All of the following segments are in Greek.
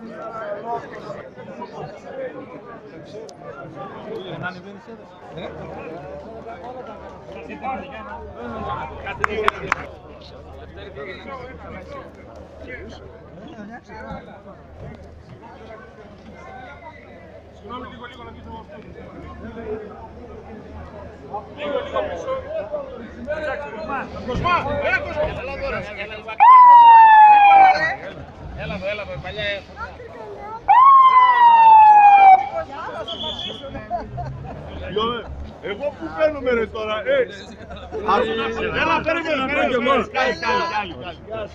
Γιώργο, Εγώ που παίρνουμε ρε τώρα, ε! Έλα, περίμενε, περίμενε, Κάλι, κάλι, κάλι, κάλι.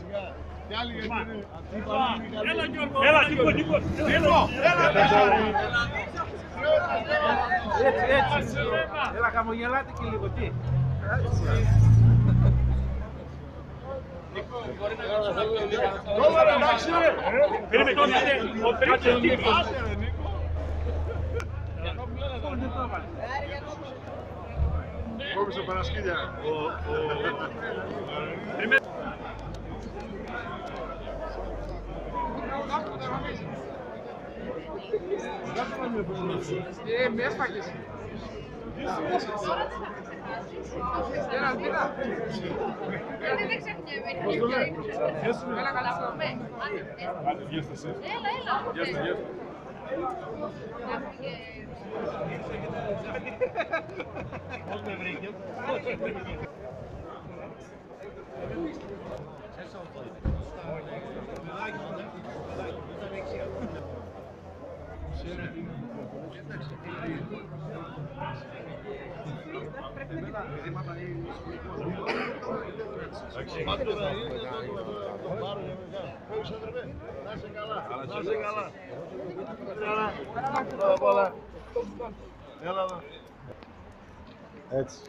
Κι άλλοι γιατί είναι- Έλα Γιώργο. Έλα Νίκο, Νίκο. Νίκο, έλα, Έτσι, έτσι. Έλα, χαμογελάτε και λίγο. Τι. Τώρα, εντάξει, ρε. Περίμενε, περίμενε. Ο περίμενε, Νίκο. Άσε, ρε, Νίκο. Κόβησε παρασκήνια. Ο- Eh, me has fallecido. Sen son Kolay gidiyor. Kolay gidiyor. Έτσι.